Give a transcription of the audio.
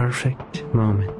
perfect moment.